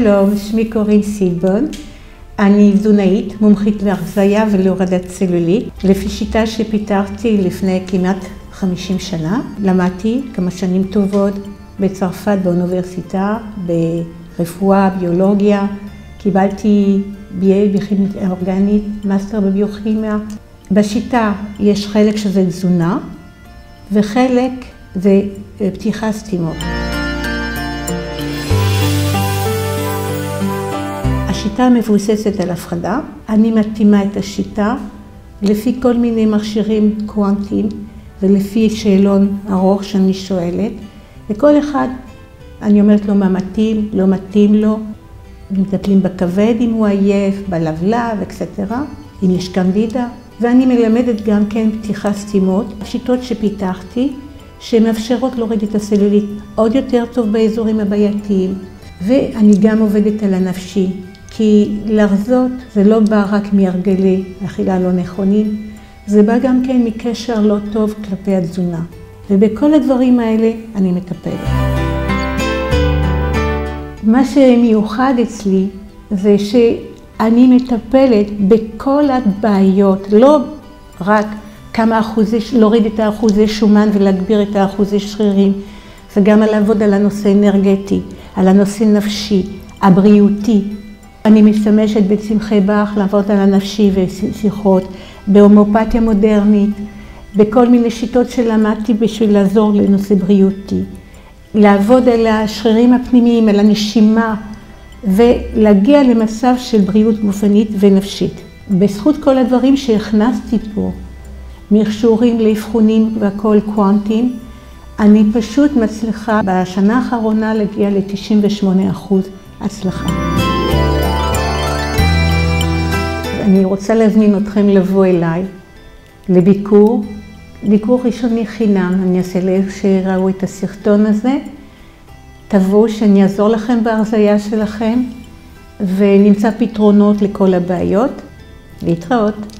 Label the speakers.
Speaker 1: שלום, שמי קורין סיטבון. אני תזונאית, מומחית להרזיה ולהורדת צלוליט. לפי שיטה שפיתחתי לפני כמעט 50 שנה, למדתי כמה שנים טובות בצרפת באוניברסיטה, ברפואה, ביולוגיה. קיבלתי BA בכימיה אורגנית, מאסטר בביוכימיה. בשיטה יש חלק שזה תזונה וחלק זה פתיחה סתימות. השיטה מבוססת על הפחדה. אני מתאימה את השיטה לפי כל מיני מכשירים קוונטיים ולפי שאלון ארוך שאני שואלת. וכל אחד, אני אומרת לו מה מתאים, לא מתאים לו. מטפלים בכבד אם הוא עייף, בלבלב, אקסטרה, אם יש קנדידה. ואני מלמדת גם כן פתיחה סתימות, שיטות שפיתחתי, שמאפשרות להוריד את הסלולית עוד יותר טוב באזורים הבעייתיים. ואני גם עובדת על הנפשי, כי להרזות זה לא בא רק מהרגלי אכילה לא נכונים, זה בא גם כן מקשר לא טוב כלפי התזונה. ובכל הדברים האלה אני מטפלת. מה שמיוחד אצלי זה שאני מטפלת בכל הבעיות, לא רק כמה אחוזי, להוריד את האחוזי שומן ולהגביר את האחוזי שרירים, זה גם לעבוד על הנושא אנרגטי, על הנושא נפשי, הבריאותי. אני משתמשת בצמחי באך לעבוד על הנפשי ושיחות, בהומואפתיה מודרנית, בכל מיני שיטות שלמדתי בשביל לעזור לנושא בריאותי. לעבוד על השרירים הפנימיים, על הנשימה, ולהגיע למצב של בריאות גופנית ונפשית. בזכות כל הדברים שהכנסתי פה, מכשורים לאבחונים והכל קוונטים, אני פשוט מצליחה בשנה האחרונה להגיע ל-98% הצלחה. אני רוצה להזמין אתכם לבוא אליי לביקור, ביקור ראשוני חינם, אני אעשה לאלה שראו את הסרטון הזה. תבואו שאני אעזור לכם בהרזייה שלכם ונמצא פתרונות לכל הבעיות. להתראות.